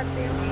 goddamn